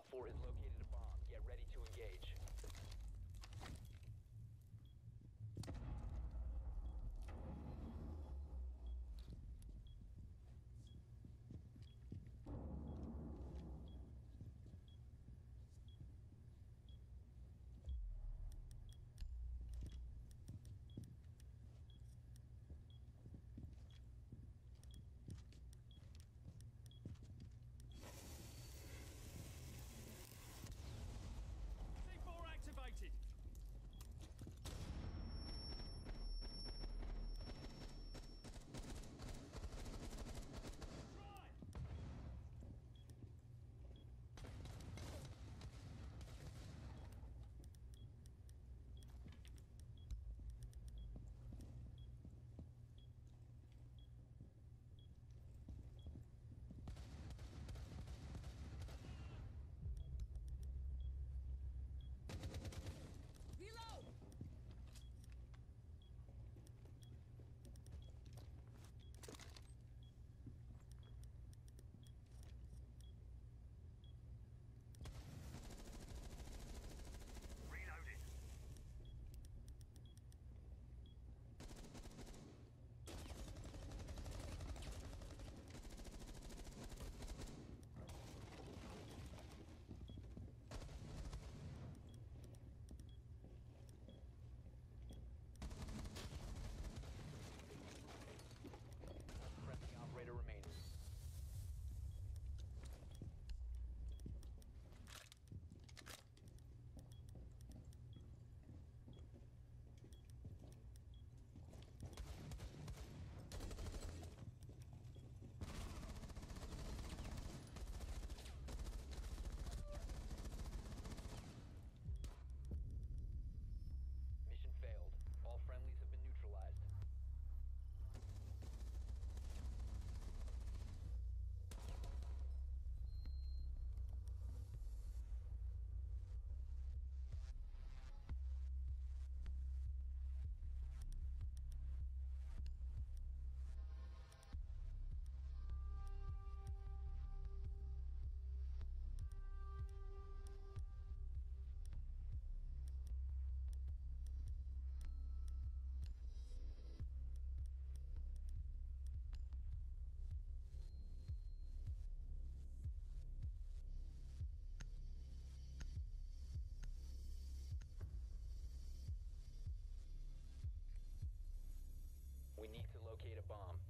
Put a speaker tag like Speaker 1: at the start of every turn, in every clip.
Speaker 1: OpFor has located a bomb. Get ready to engage. Need to locate a bomb.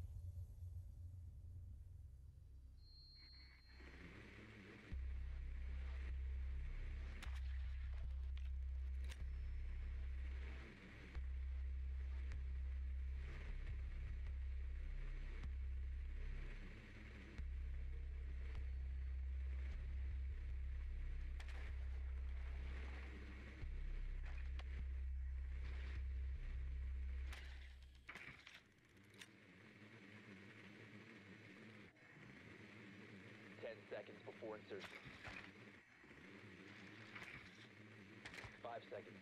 Speaker 1: 430. Five seconds.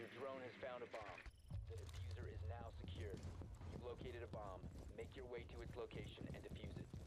Speaker 1: Your drone has found a bomb. The defuser is now secured. You've located a bomb. Make your way to its location and defuse it.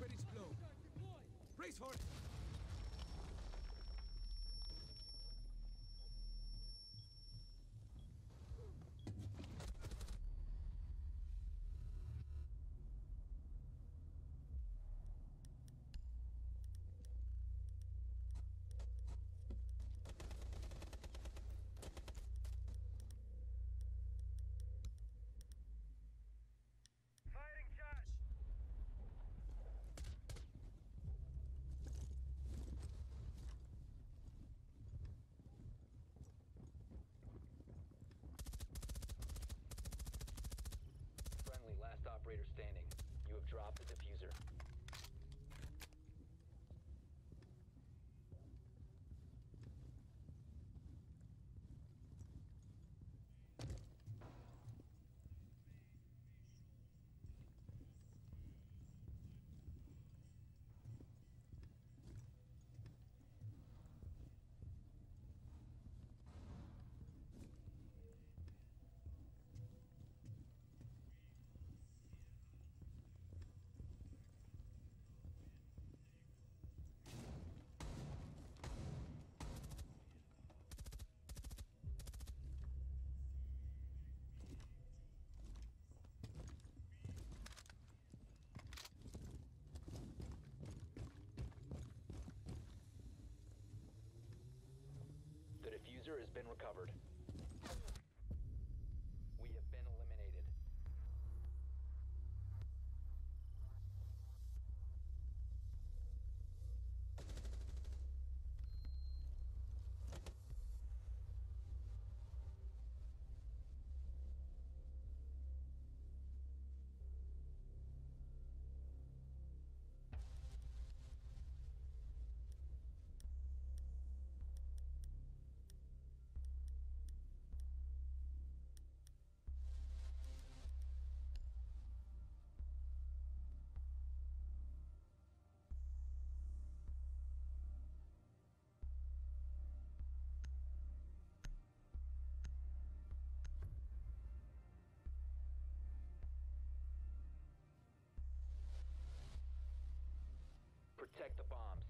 Speaker 2: Ready to blow. Brace for.
Speaker 1: Operator standing. You have dropped the defuser. Has been recovered. Protect the bombs.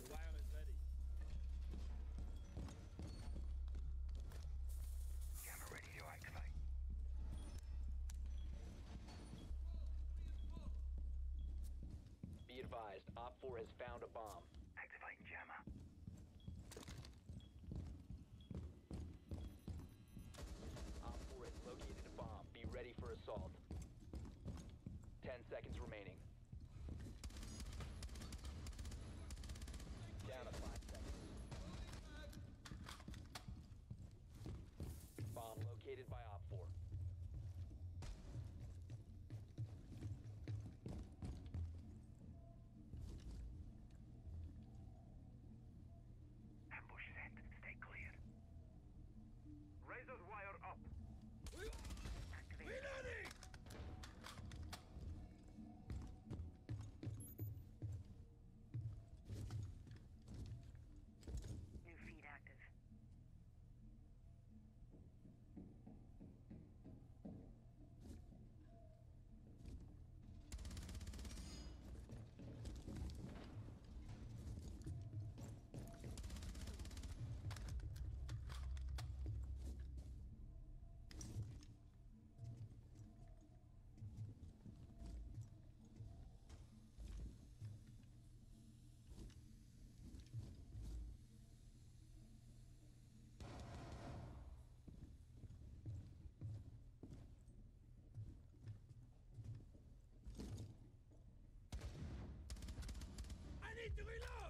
Speaker 2: The wire is ready.
Speaker 3: Jammer ready to activate.
Speaker 1: Be advised, OpFor has found a bomb.
Speaker 3: Activating jammer.
Speaker 1: Op 4 has located a bomb. Be ready for assault. 10 seconds remaining. Down to 5 seconds. Bomb located by OpFor.
Speaker 3: Ambush set. Stay clear. Razor's wire up. Activate.
Speaker 2: Reloading!
Speaker 4: New feed active.
Speaker 2: I need to reload!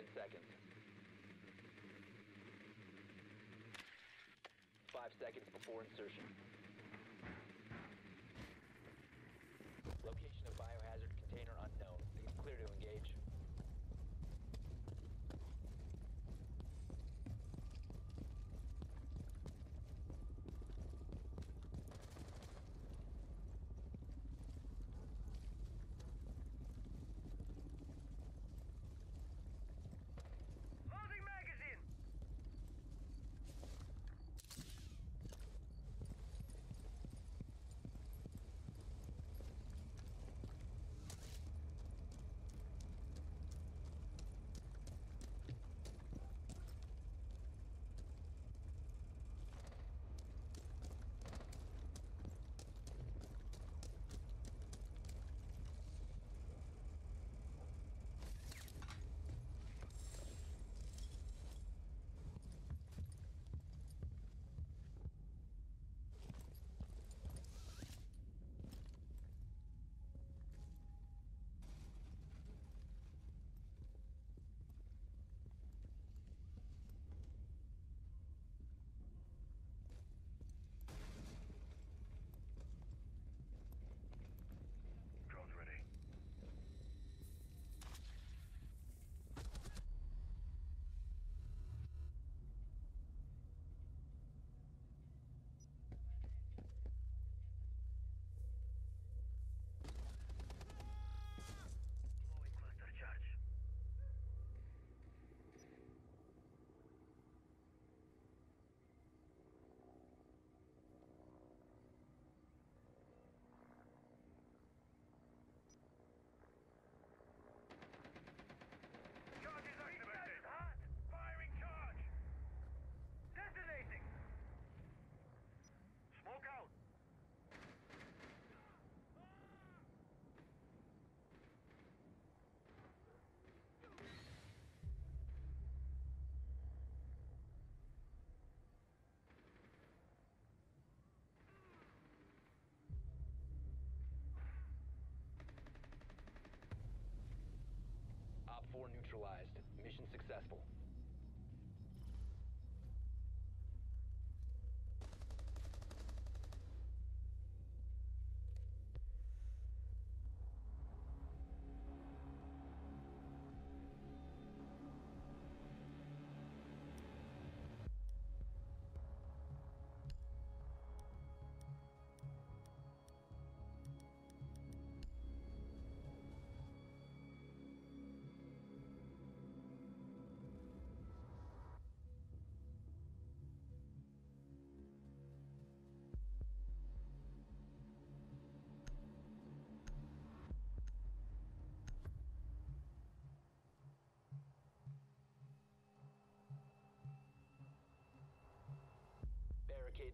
Speaker 1: 10 seconds. Five seconds before insertion. 4 neutralized. Mission successful.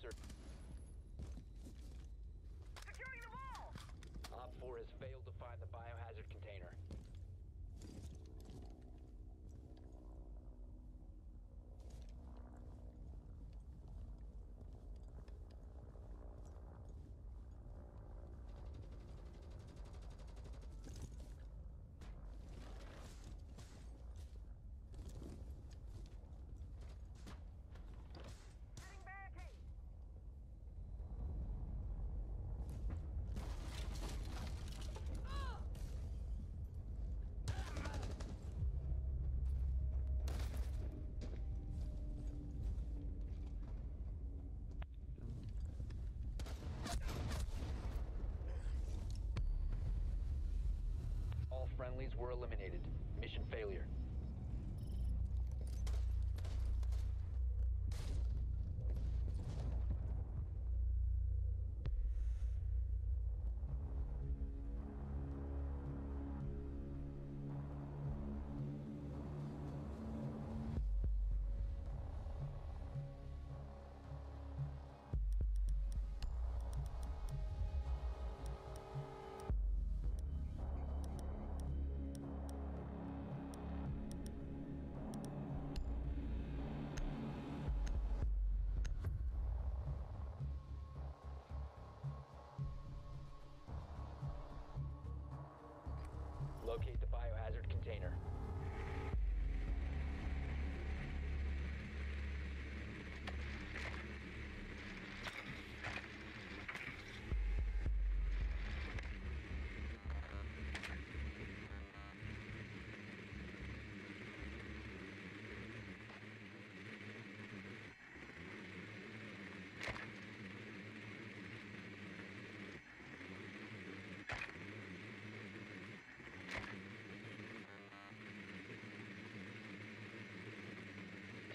Speaker 1: seconds to insert.
Speaker 3: Securing the wall!
Speaker 1: OpFor has failed to find the biohazard container.
Speaker 3: Setting barricade!
Speaker 1: All friendlies were eliminated. Mission failure.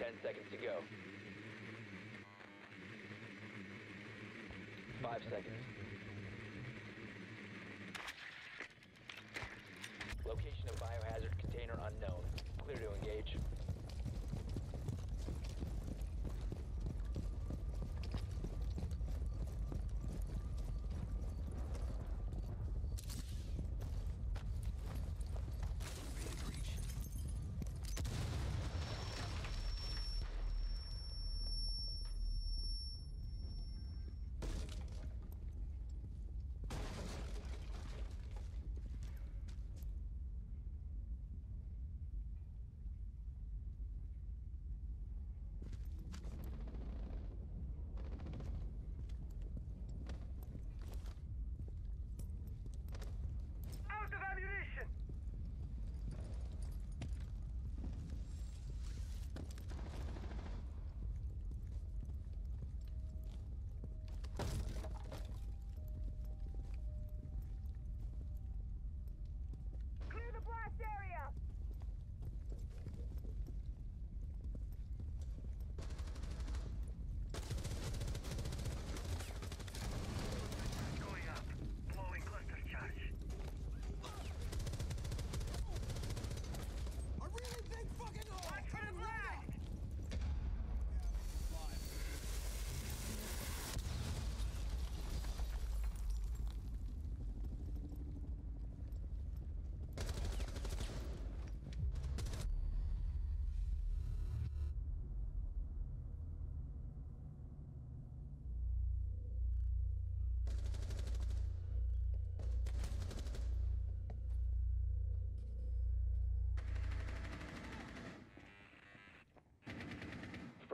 Speaker 1: 10 seconds to go. Five seconds. Location of biohazard container unknown. Clear to engage.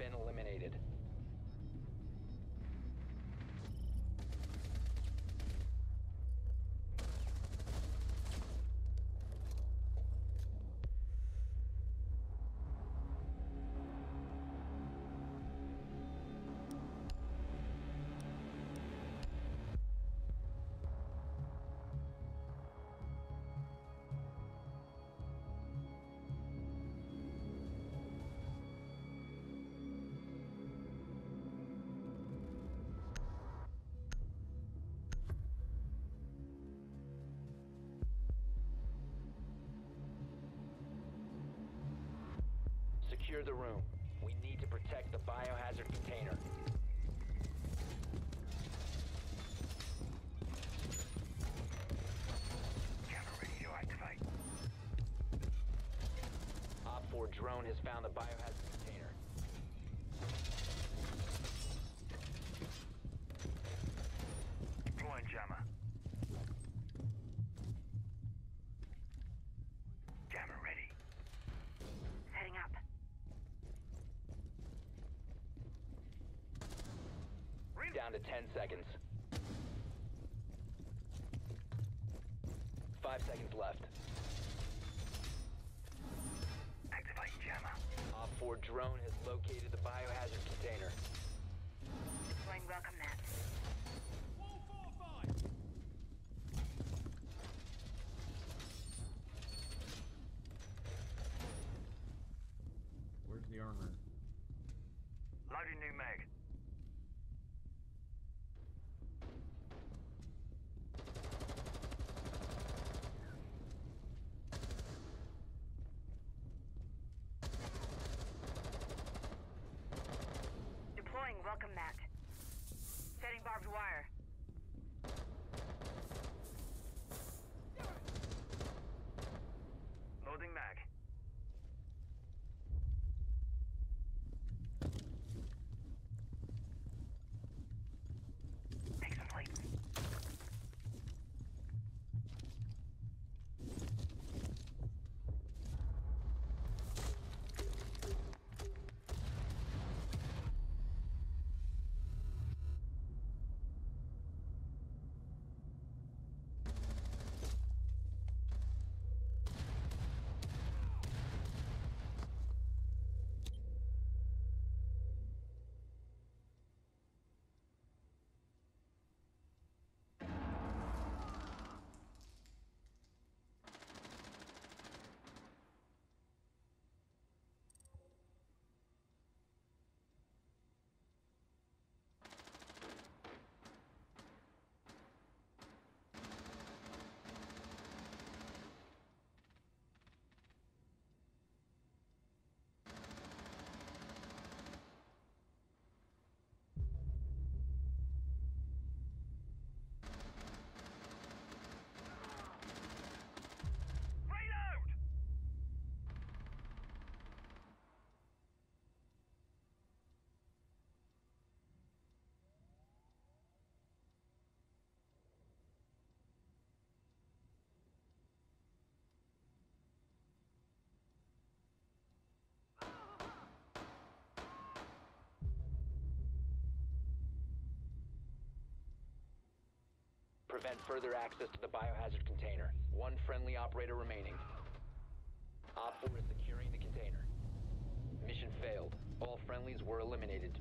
Speaker 1: Been eliminated. Secure the room. We need to protect the biohazard container.
Speaker 3: Jammer ready to activate.
Speaker 1: OpFor drone has found the biohazard container.
Speaker 3: Deploying jammer. Jammer ready. Setting up.
Speaker 1: Down to 10 seconds. Five seconds left.
Speaker 3: Activating jammer.
Speaker 1: OpFor drone Prevent further access to the biohazard container. One friendly operator remaining. OpFor is securing the container. Mission failed. All friendlies were eliminated.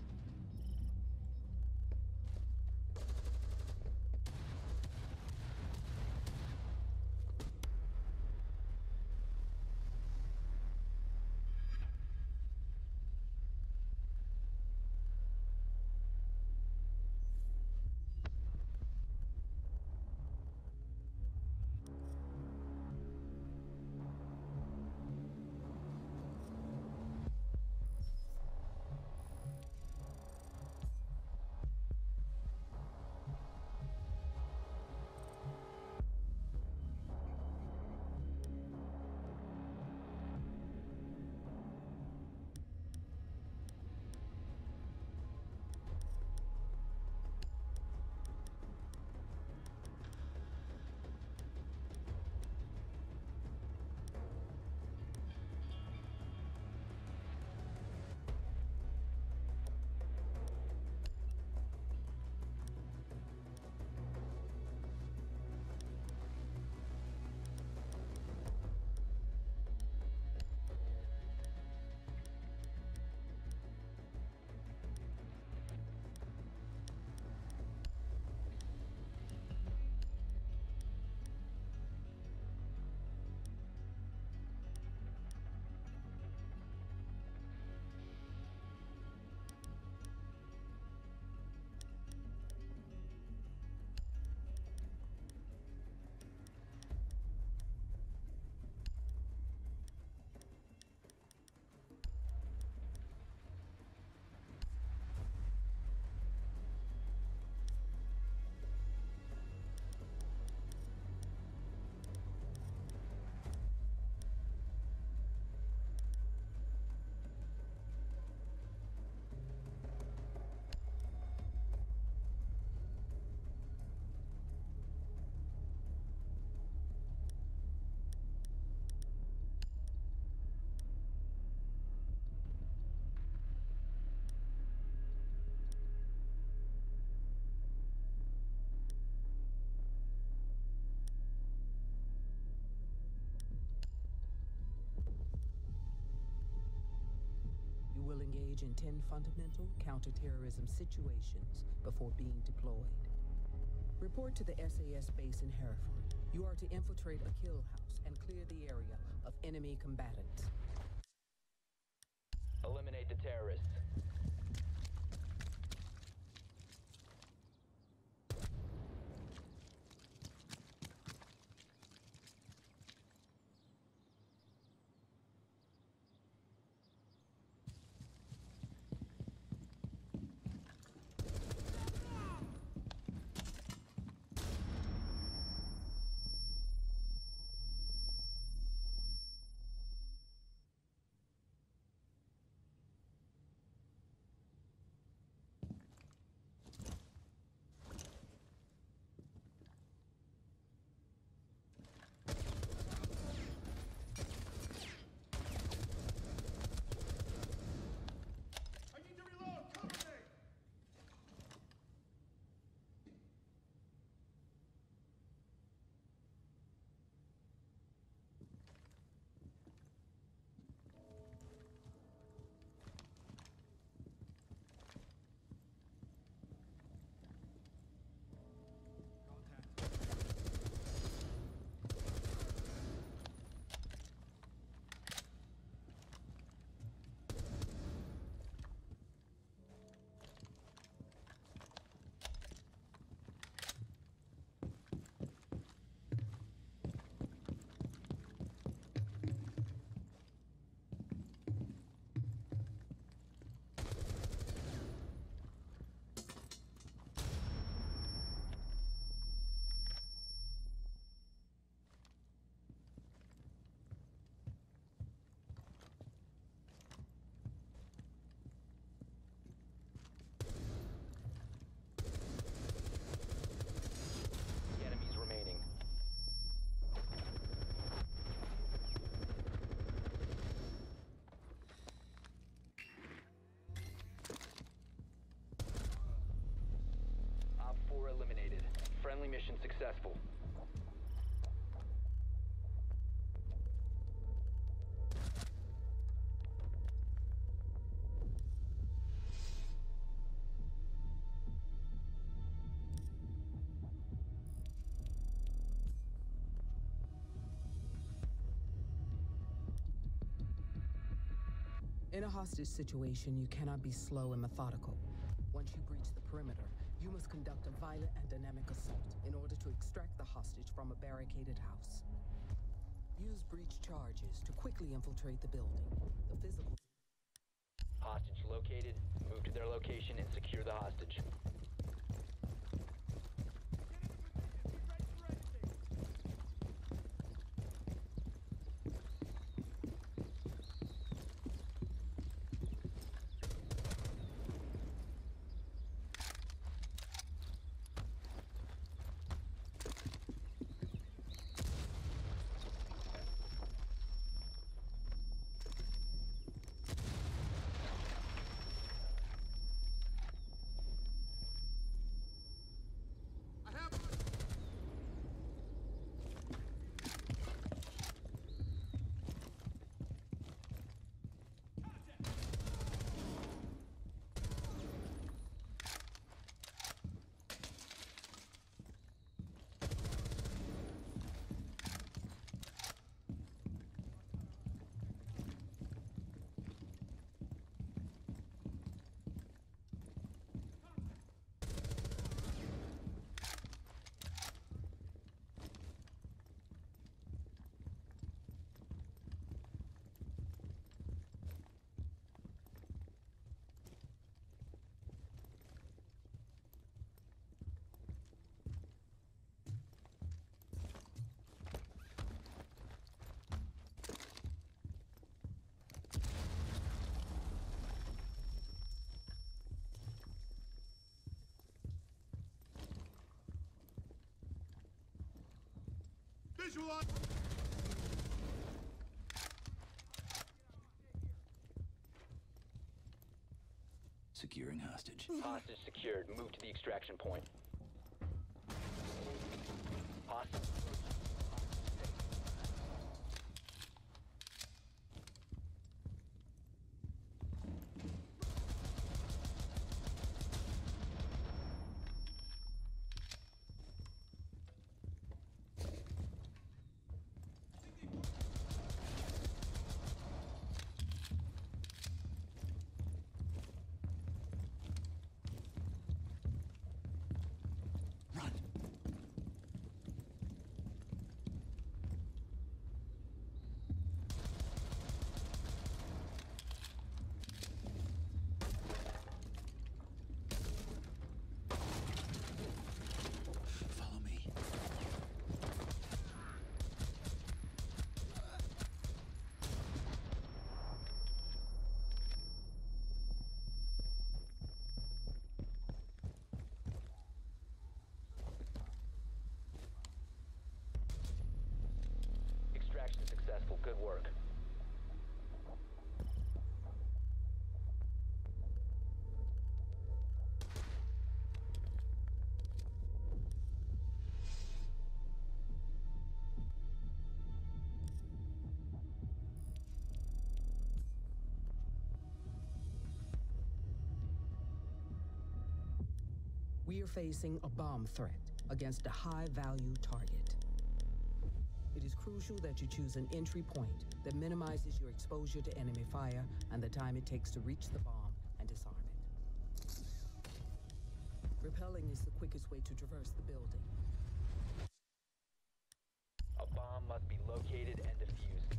Speaker 5: Engage in 10 fundamental counterterrorism situations before being deployed. Report to the SAS base in Hereford. You are to infiltrate a kill house and clear the area of enemy combatants.
Speaker 1: Eliminate the terrorists.
Speaker 2: Successful.
Speaker 5: In a hostage situation, you cannot be slow and methodical. Conduct a violent and dynamic assault in order to extract the hostage from a barricaded house. Use breach charges to quickly infiltrate the building. The physical
Speaker 1: Hostage located. Move to their location and secure the hostage.
Speaker 2: Visual on...
Speaker 6: Securing hostage.
Speaker 1: Hostage secured. Move to the extraction point. Good work.
Speaker 5: We are facing a bomb threat against a high-value target. Crucial that you choose an entry point that minimizes your exposure to enemy fire and the time it takes to reach the bomb and disarm it. Rappelling is the quickest way to traverse the building.
Speaker 1: A bomb must be located and defused.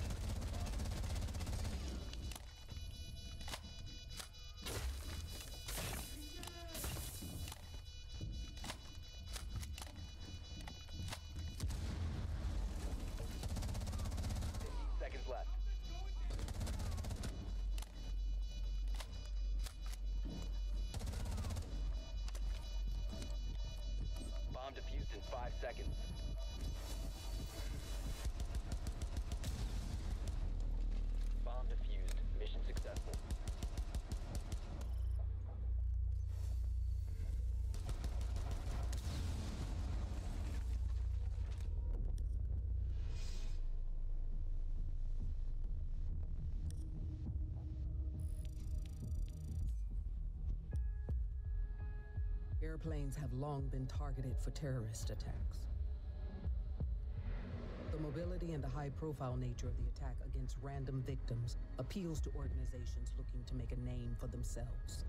Speaker 1: five seconds.
Speaker 5: Airplanes have long been targeted for terrorist attacks. The mobility and the high profile nature of the attack against random victims appeals to organizations looking to make a name for themselves.